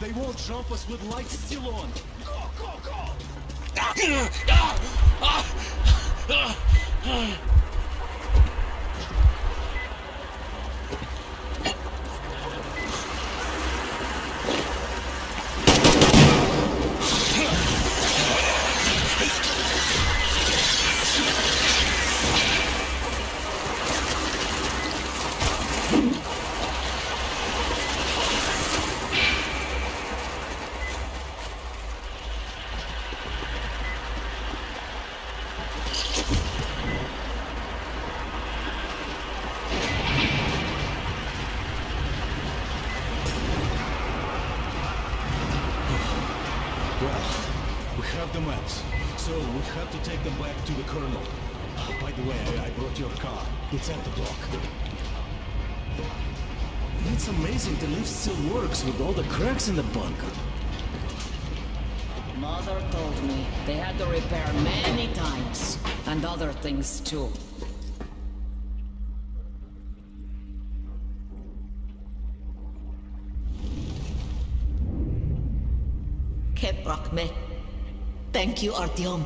They won't jump us with lights still on! Go, go, go! The cracks in the bunker. Mother told me they had to repair many times, and other things too. Keprakme. Thank you, Artyom.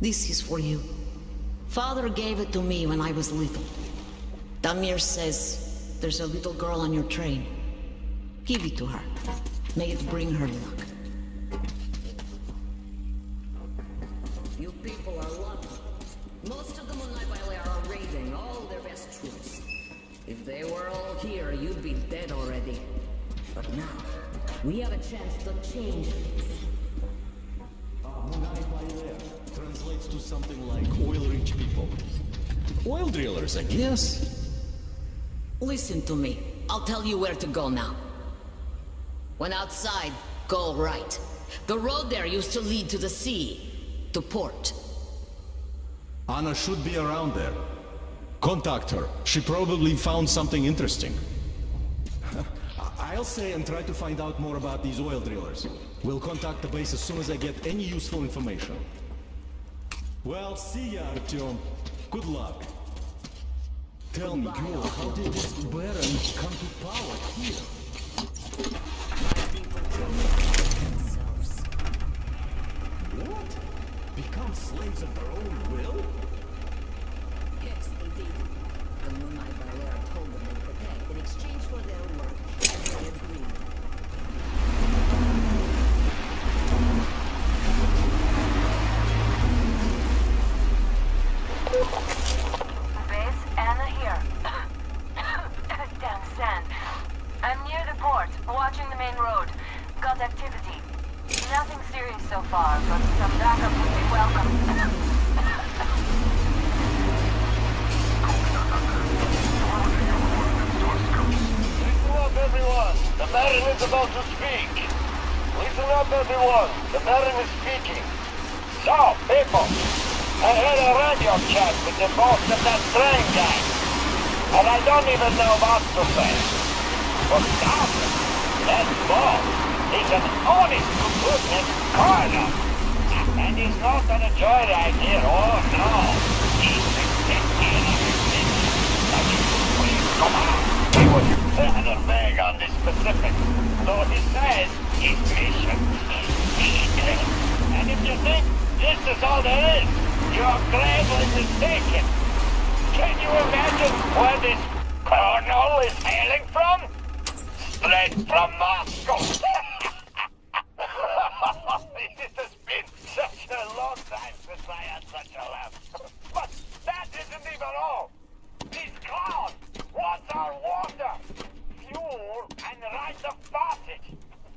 This is for you. Father gave it to me when I was little. Damir says there's a little girl on your train. Give it to her. May it bring her luck. You people are lucky. Most of the Moonlight Valley are raiding all their best troops. If they were all here, you'd be dead already. But now, we have a chance to change things. Ah, translates to something like oil-rich people. Oil drillers, I guess. Listen to me. I'll tell you where to go now. When outside, go right. The road there used to lead to the sea, to port. Anna should be around there. Contact her. She probably found something interesting. I- I'll say and try to find out more about these oil drillers. We'll contact the base as soon as I get any useful information. Well, see ya, Artyom. Good luck. Tell me, Yul, how did this Baron come to power here? What? Become slaves of their own will? Yes, they did. The Moonlight Valley told them to protect in exchange for their work, and they agreed. Base, Anna here. Damn sand. I'm near the port, watching the main road. Got activity. Nothing serious so far, but some backup would be welcome. Listen up, everyone. The Baron is about to speak. Listen up, everyone. The Baron is speaking. So, people, I had a radio chat with the boss of that train gang. And I don't even know what to say. For starters, that boss is an honest to goodness colonel. And he's not on a joyride here, oh no. He's the captain of the city. Like, please, come on. He was rather vague on the though he says his mission is secret. And if you think this is all there is, you're gravely mistaken. Can you imagine where this colonel is hailing from? Straight from Moscow.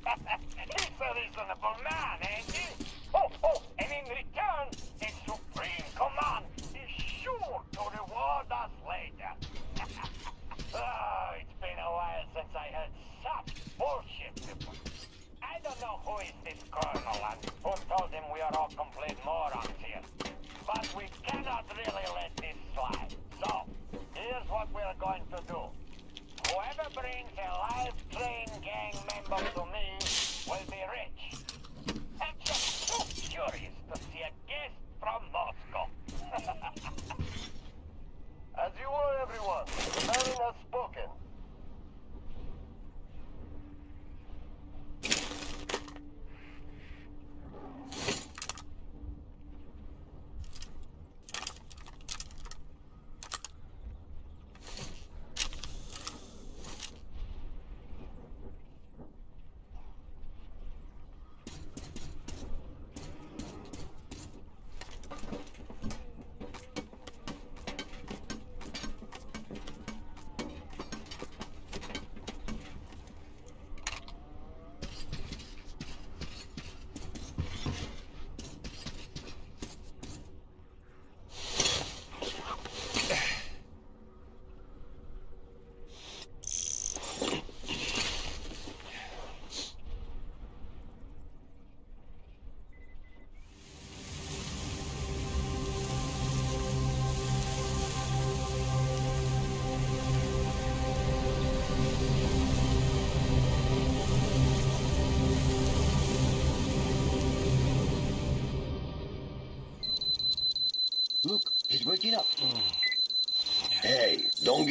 He's a reasonable man, ain't you? Oh, oh, and in return, his Supreme Command is sure to reward us later. oh, it's been a while since I heard such bullshit before. I don't know who is this colonel and who told him we are all complete morons here. But we cannot really let this slide. So, here's what we're going to do. Whoever brings a live train gang member to me will be rich. I'm just so curious to see a guest from Moscow. As you are, everyone, the has spoken.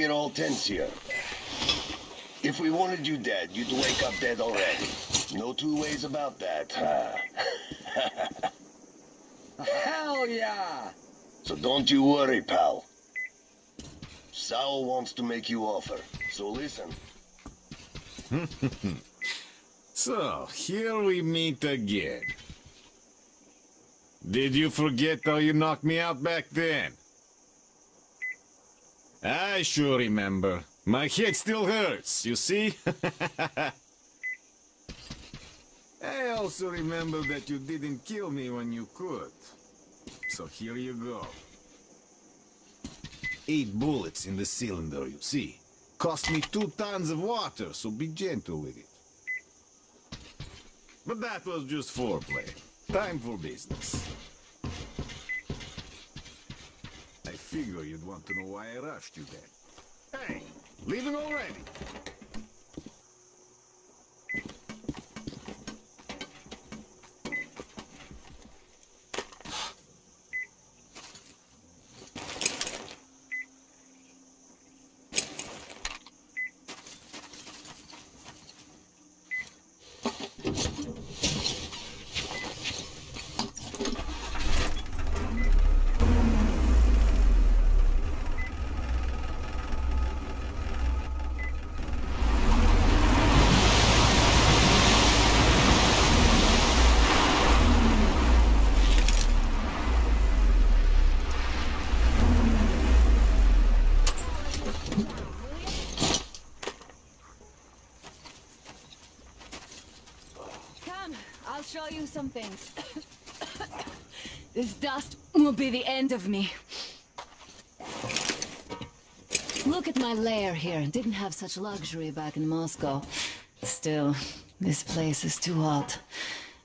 Get all tense here. If we wanted you dead, you'd wake up dead already. No two ways about that, huh? Hell yeah! So don't you worry, pal. Sal wants to make you offer, so listen. So, here we meet again. Did you forget how you knocked me out back then? I sure remember. My head still hurts, you see? I also remember that you didn't kill me when you could. So here you go. Eight bullets in the cylinder, you see. Cost me two tons of water, so be gentle with it. But that was just foreplay. Time for business. Figure you'd want to know why I rushed you then. Hey, leaving already? Come, I'll show you some things. this dust will be the end of me. Look at my lair here. Didn't have such luxury back in Moscow. Still, this place is too hot.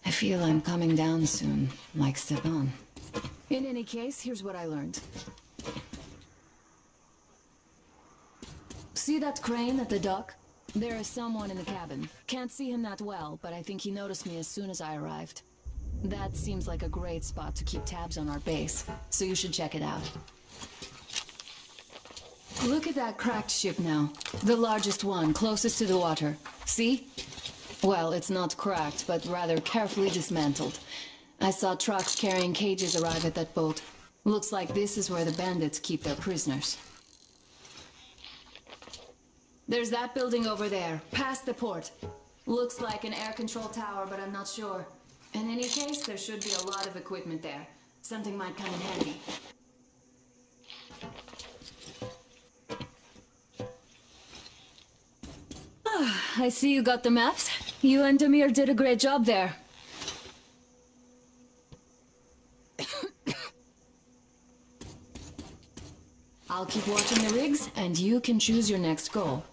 I feel I'm coming down soon, like Stepan. In any case, here's what I learned. See that crane at the dock? There is someone in the cabin. Can't see him that well, but I think he noticed me as soon as I arrived. That seems like a great spot to keep tabs on our base, so you should check it out. Look at that cracked ship now. The largest one, closest to the water. See? Well, it's not cracked, but rather carefully dismantled. I saw trucks carrying cages arrive at that boat. Looks like this is where the bandits keep their prisoners. There's that building over there, past the port. Looks like an air control tower, but I'm not sure. In any case, there should be a lot of equipment there. Something might come in handy. Ah, I see you got the maps. You and Damir did a great job there. I'll keep watching the rigs, and you can choose your next goal.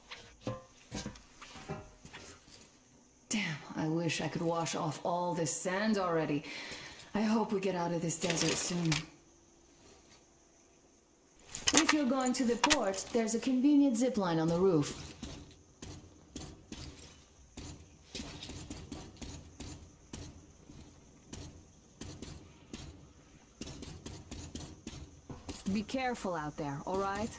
I wish I could wash off all this sand already. I hope we get out of this desert soon. If you're going to the port, there's a convenient zip line on the roof. Be careful out there, alright?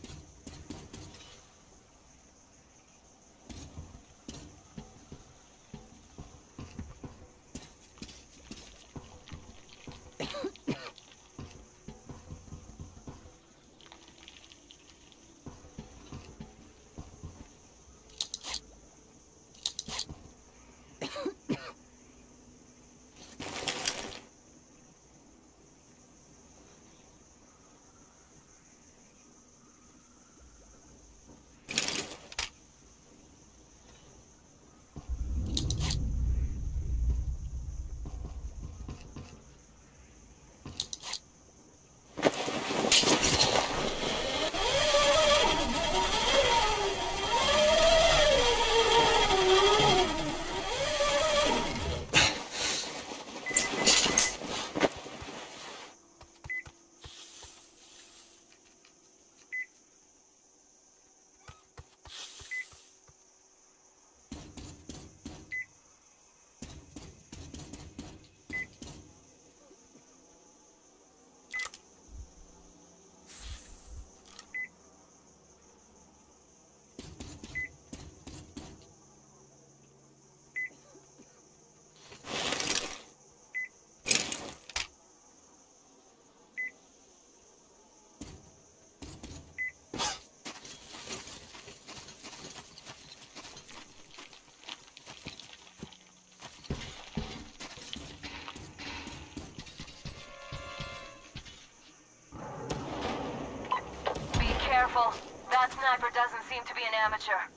careful. That sniper doesn't seem to be an amateur.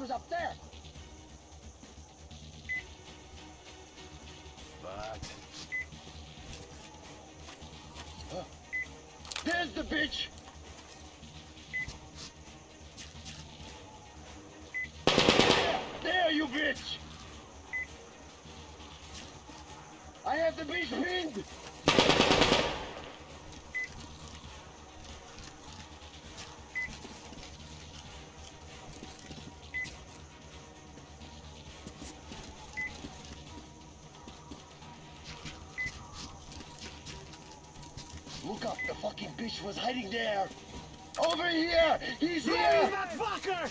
was up there. But... There's the bitch! There, there, you bitch! I have the bitch pinned! fucking bitch was hiding there. Over here! He's Where here! fucker.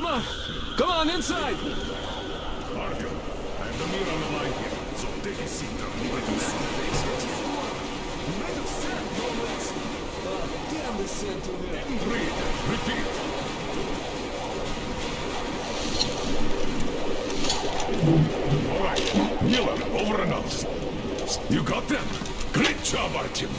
Come on! Come on, inside! Artyom, I have Damir on the line here, so take a seat. Be right with Made of sand, comrades! Ah, damn this sand to me! you. Breathe. Repeat. All right. Miller, over and out. You got them? Great job, Artyom.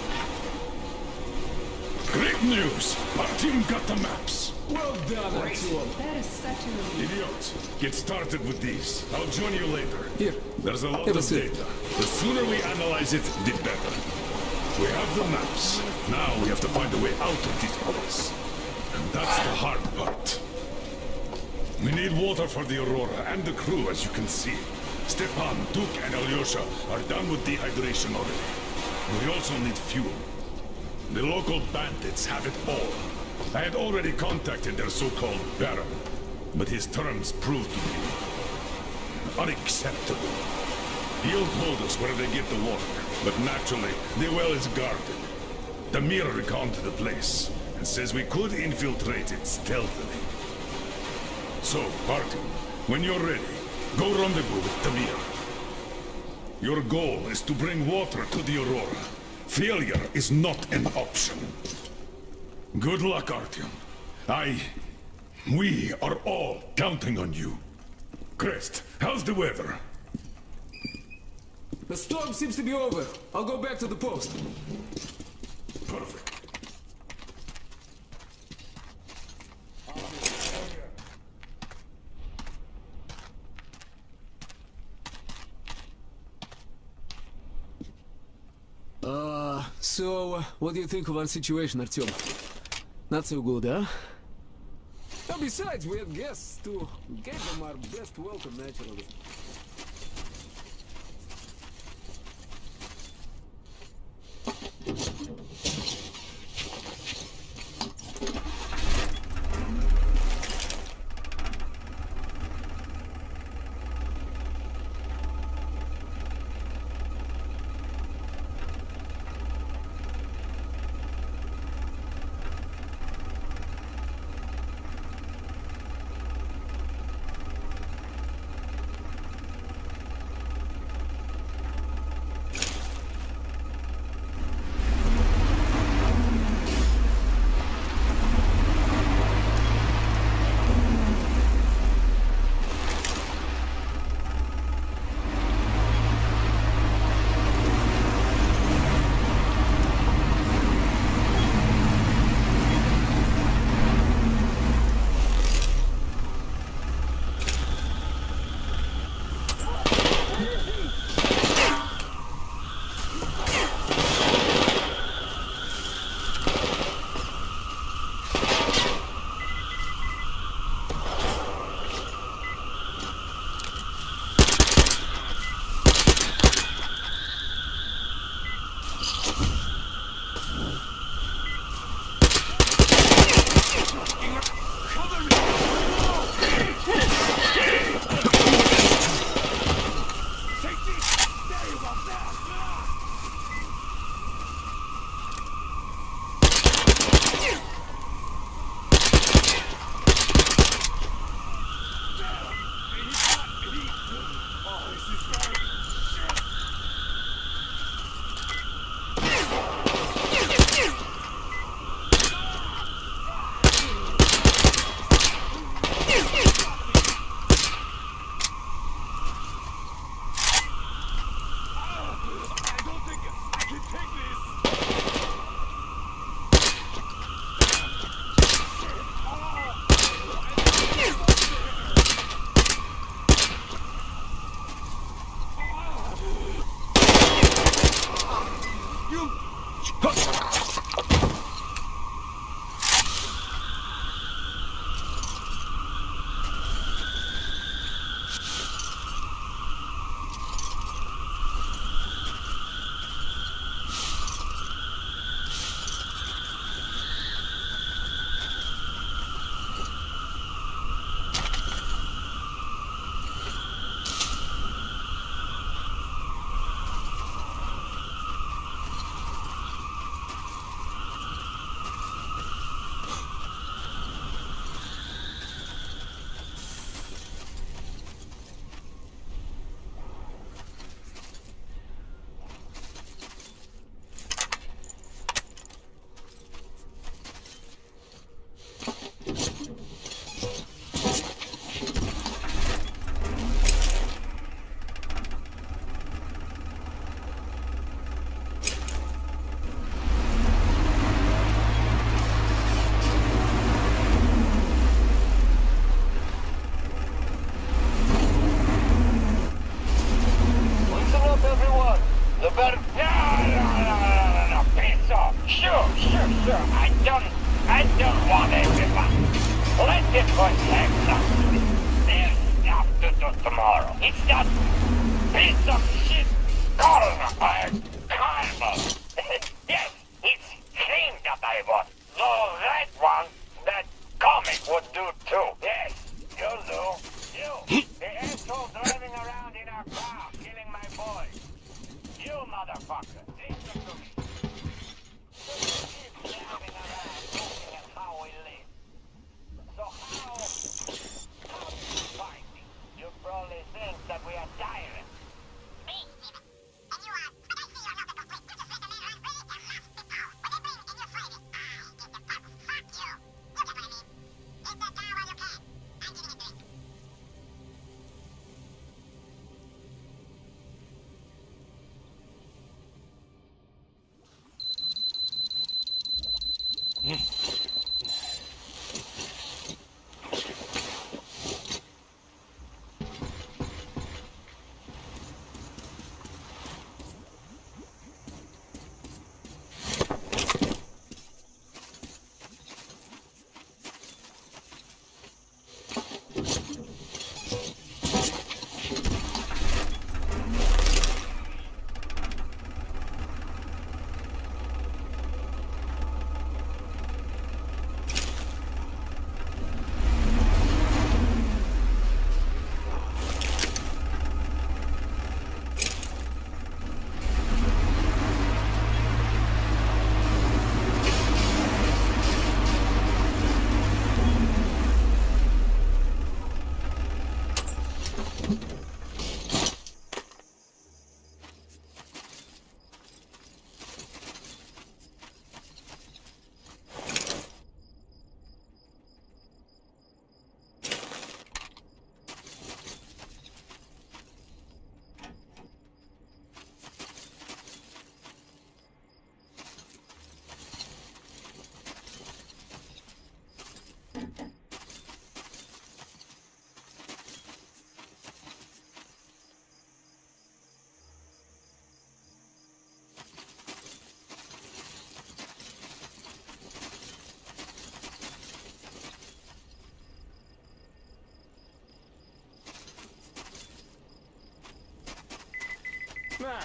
Great news. Artyom got the maps. Well done, Artyom! That is such a Idiots, get started with these. I'll join you later. Here. There's a lot Have of seat. data. The sooner we analyze it, the better. We have the maps. Now we have to find a way out of this place. And that's the hard part. We need water for the Aurora and the crew, as you can see. Stepan, Duke, and Alyosha are done with dehydration already. We also need fuel. The local bandits have it all. I had already contacted their so-called Baron, but his terms proved to be unacceptable. He'll told us where they get the water, but naturally, the well is guarded. Damir the place, and says we could infiltrate it stealthily. So, party, when you're ready, go rendezvous with Damir. Your goal is to bring water to the Aurora. Failure is not an option. Good luck, Artyom. I... We are all counting on you. Krest, how's the weather? The storm seems to be over. I'll go back to the post. Perfect. Uh, so, uh, what do you think of our situation, Artyom? Not so good, huh? And besides, we had guests, too. Gave them our best welcome, naturally. Mm.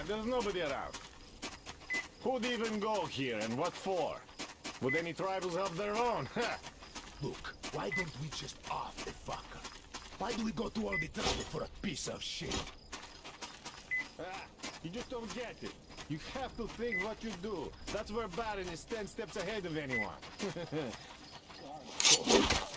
There's nobody around. Who'd even go here and what for? Would any tribals have their own? Look, why don't we just off the fucker? Why do we go through all the trouble for a piece of shit? Ah, you just don't get it. You have to think what you do. That's where Baron is ten steps ahead of anyone.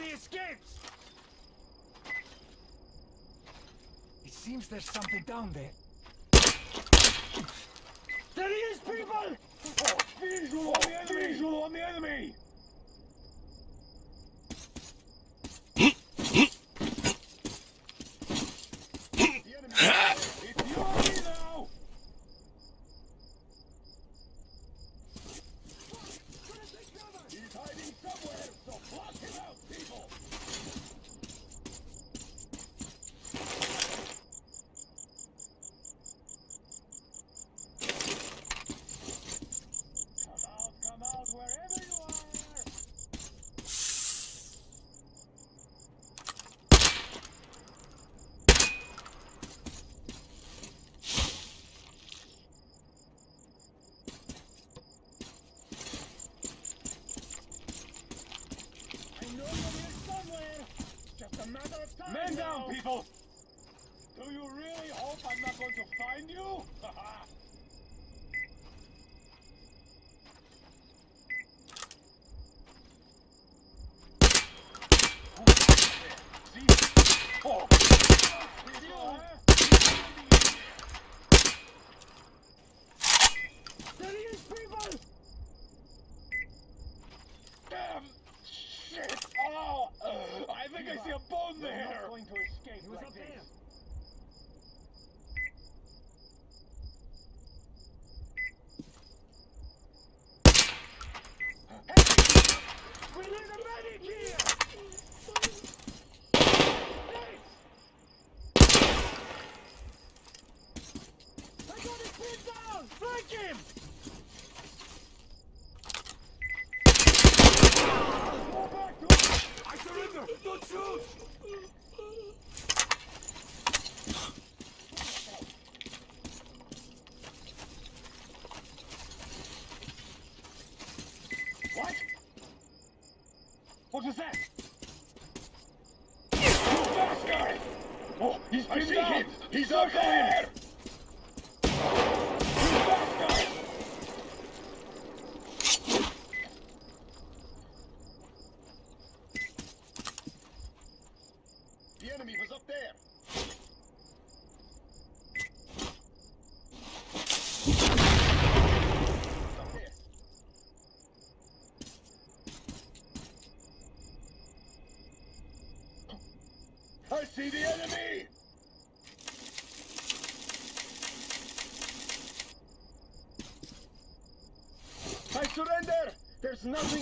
he escapes! It seems there's something down there.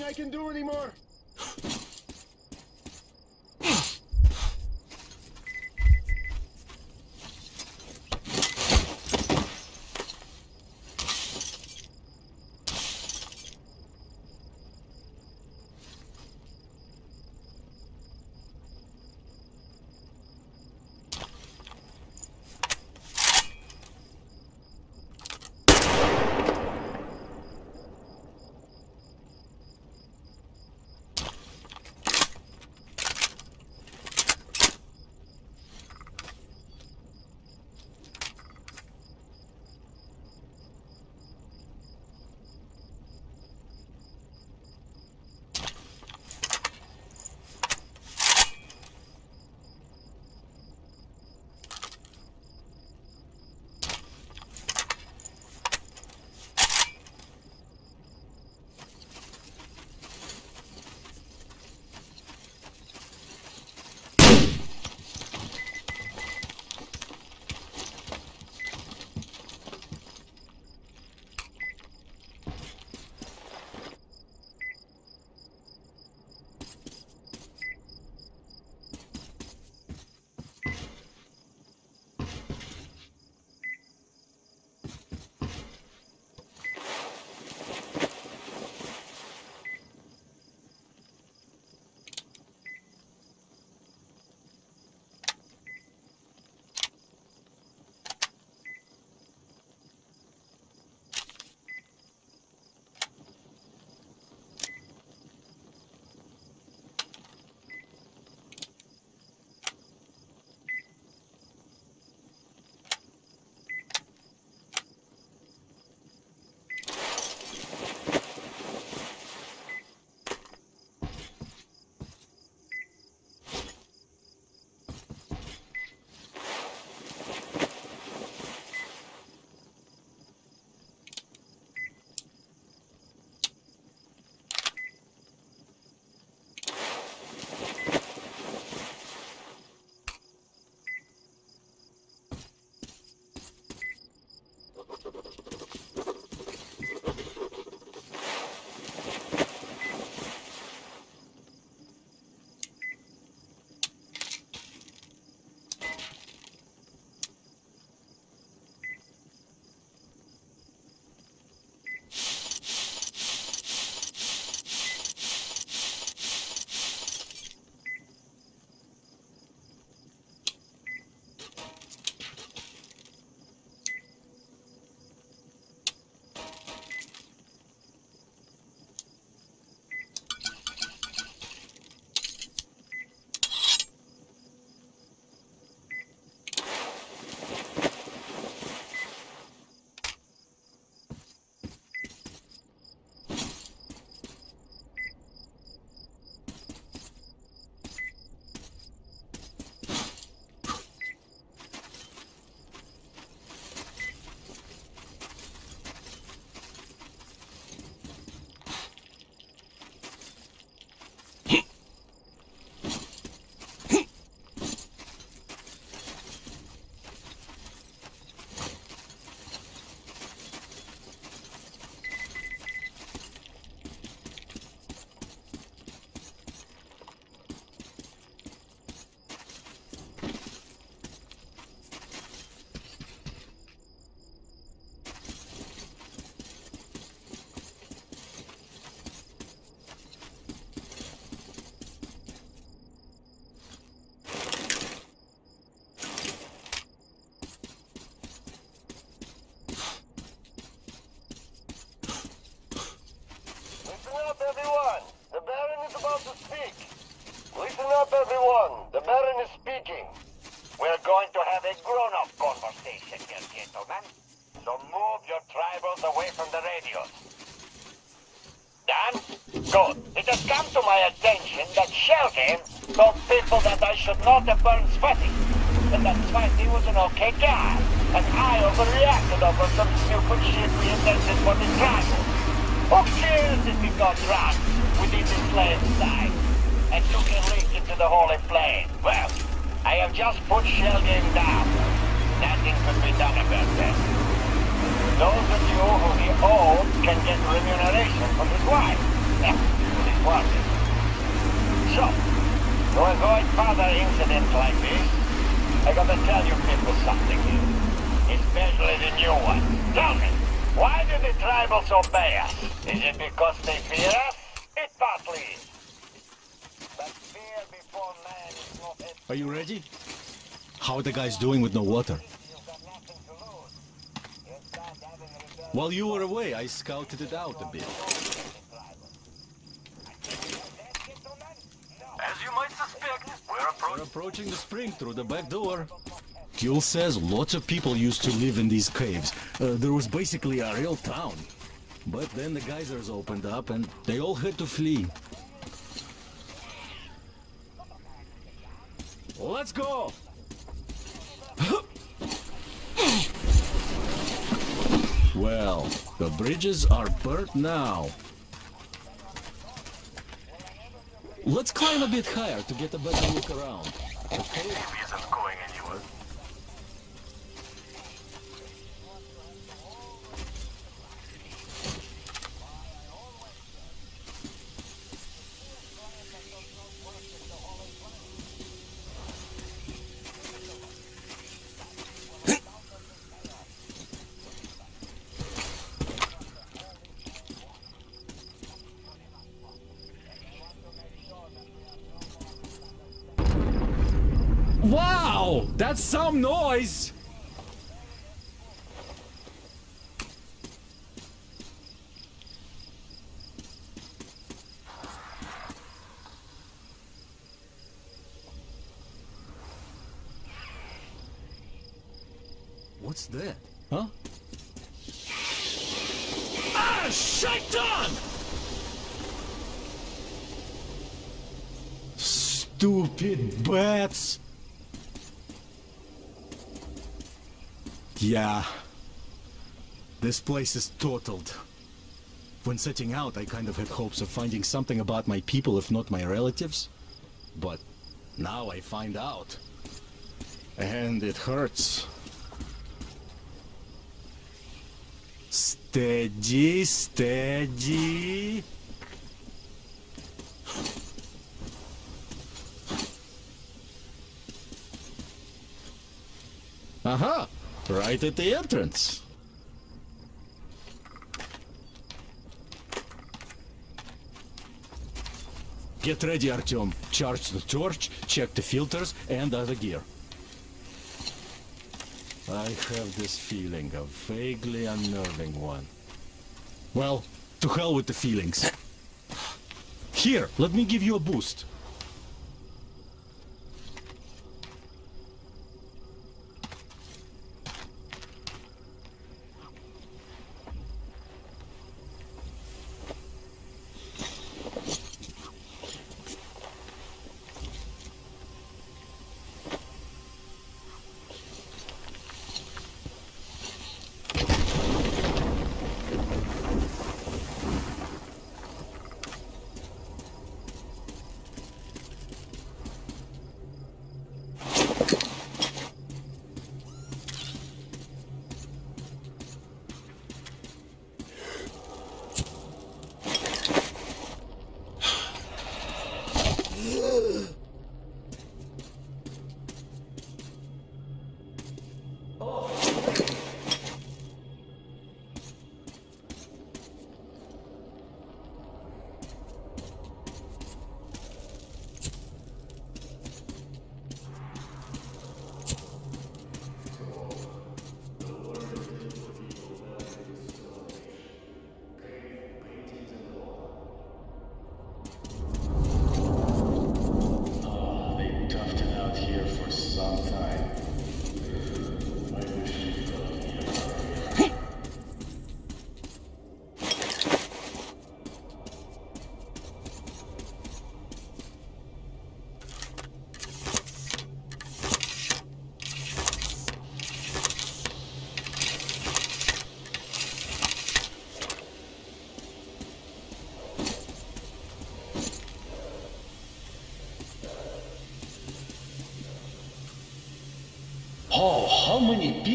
I can do anymore! everyone. The Baron is about to speak. Listen up, everyone. The Baron is speaking. We're going to have a grown-up conversation here, gentlemen. So move your tribals away from the radios. Dan? Good. It has come to my attention that Shell Game told people that I should not have burned Sweaty, and that Sweaty was an okay guy, and I overreacted over some stupid shit we invented for the tribal. Cares if he got drunk within slave side and took a leak into the Holy Flame? Well, I have just put Shelgame down. Nothing could be done about that. Those of you who he owed can get remuneration from his wife. Yeah, his wife. So, to avoid further incidents like this, I gotta tell you people something here. Especially the new one. Tell me, why do the tribals obey us? Is it because they fear us? It partly is. But fear before man is not a Are you ready? How are the guys doing with no water? You've got nothing to lose. You start having rebellion. While you were away, I scouted it out a bit. As you might suspect, we're We're approaching. approaching the spring through the back door. Gil says lots of people used to live in these caves. Uh, there was basically a real town. But then the geysers opened up and they all had to flee. Let's go! well, the bridges are burnt now. Let's climb a bit higher to get a better look around. Okay? isn't going anywhere. Wow! That's some noise! What's that? Huh? Ah, shaitan! Stupid bats! Yeah. This place is totaled. When setting out, I kind of had hopes of finding something about my people, if not my relatives. But now I find out. And it hurts. Steady, steady. Right at the entrance. Get ready, Artyom. Charge the torch, check the filters and other gear. I have this feeling, a vaguely unnerving one. Well, to hell with the feelings. Here, let me give you a boost.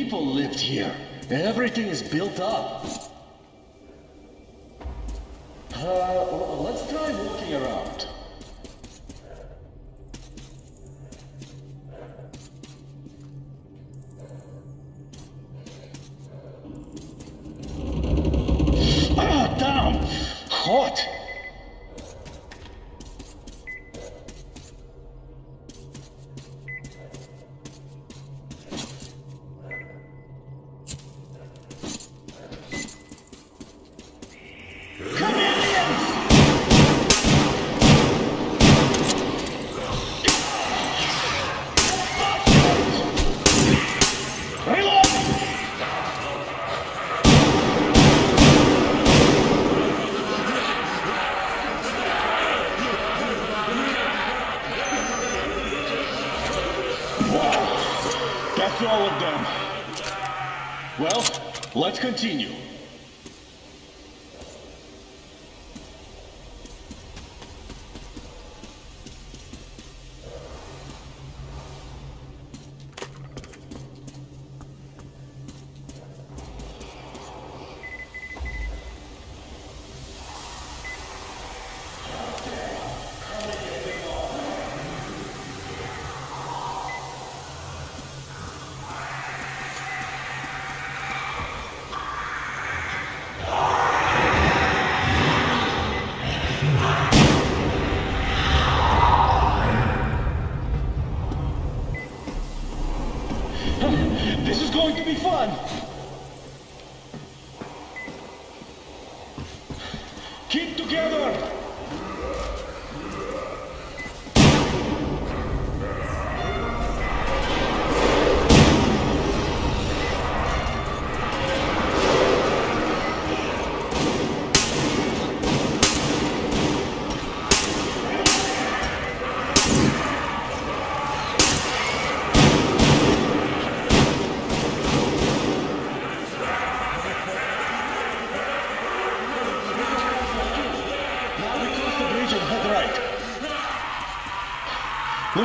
People lived here? Everything is built up.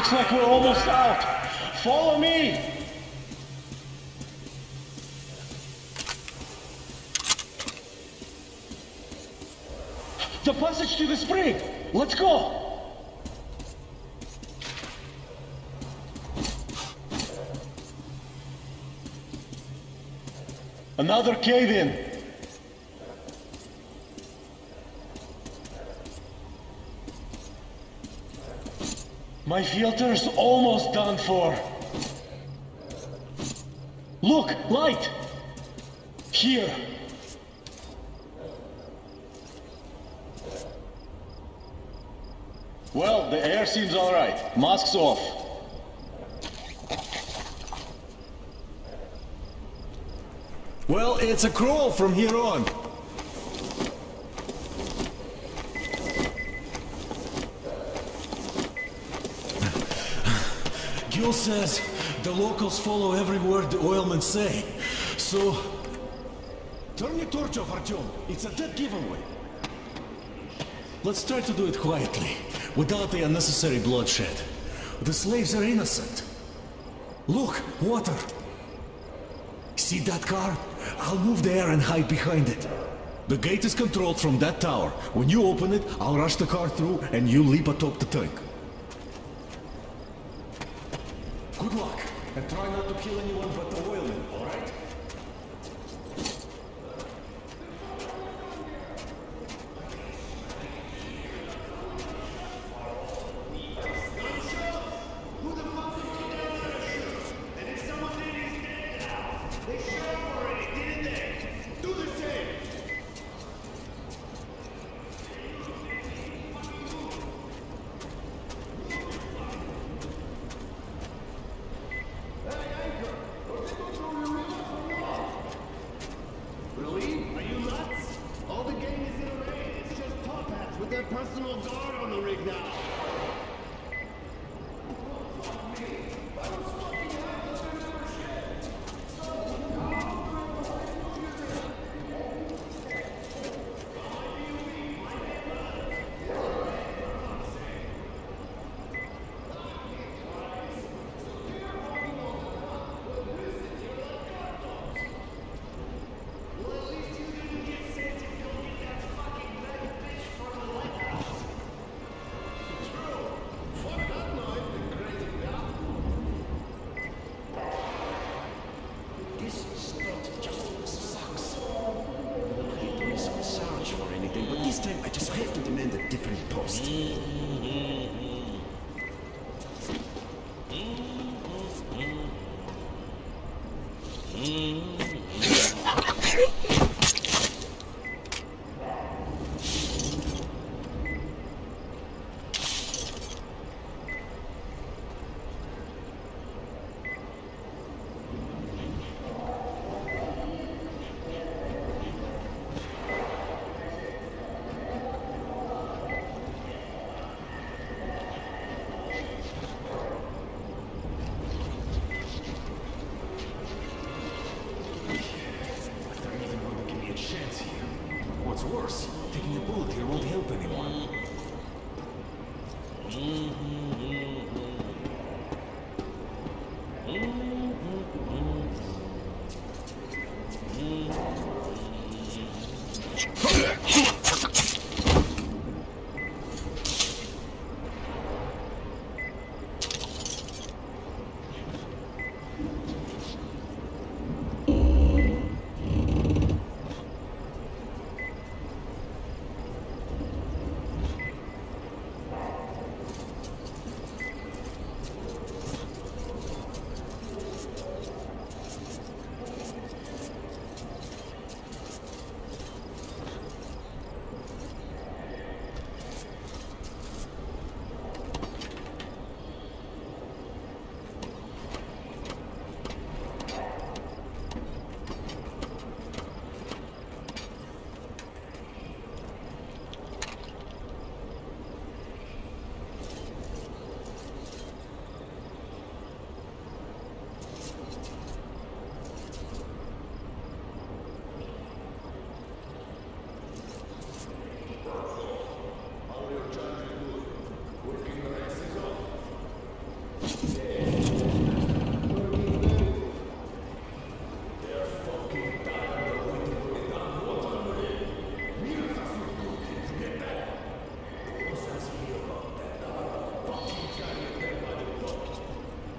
Looks like we're almost out. Follow me. The passage to the spring. Let's go. Another cave filter's almost done for. Look, light! Here. Well, the air seems alright. Masks off. Well, it's a crawl from here on. Gil says the locals follow every word the oilmen say. So, turn your torch off, Artyom. It's a dead giveaway. Let's try to do it quietly, without the unnecessary bloodshed. The slaves are innocent. Look, water. See that car? I'll move there and hide behind it. The gate is controlled from that tower. When you open it, I'll rush the car through and you leap atop the tank. Good luck, and try not to kill anyone but the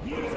Yes,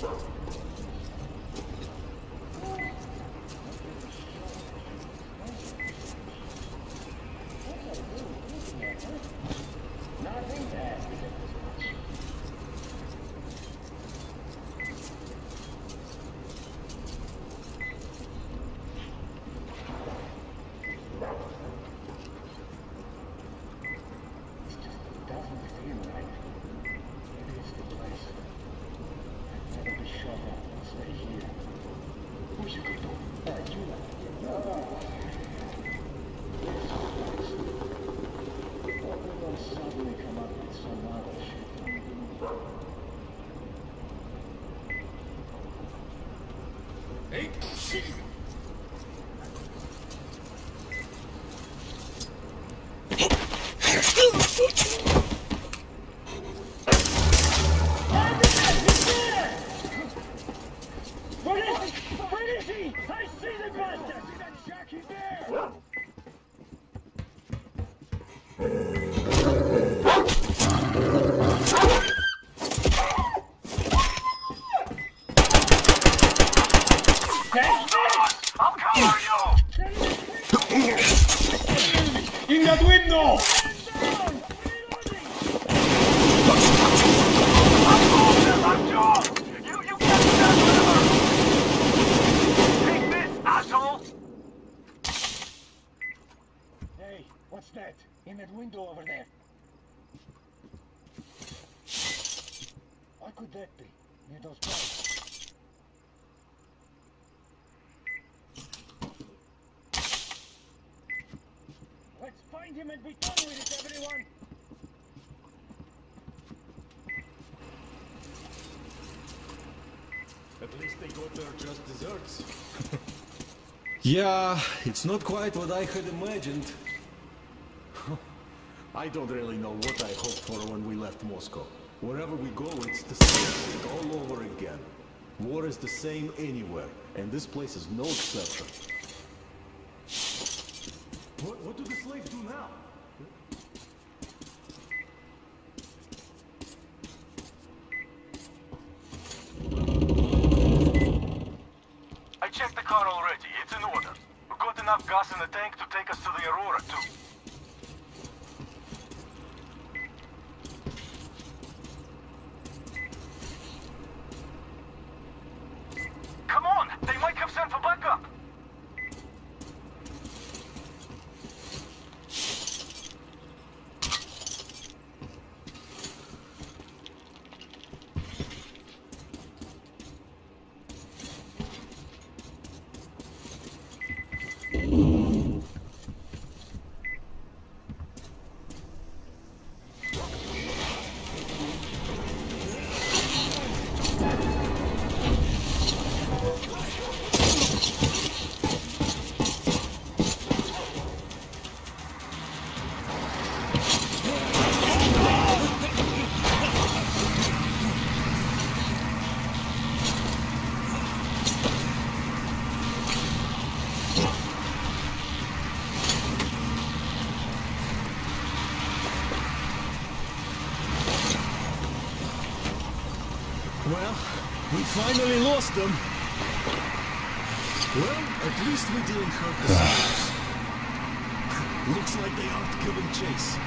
Double kill. Yeah, it's not quite what I had imagined. I don't really know what I hoped for when we left Moscow. Wherever we go, it's the same thing all over again. War is the same anywhere, and this place is no exception. What, what do the slaves do now? I checked the car already enough gas in the tank to take us to the Aurora, too. Looks like they aren't giving chase.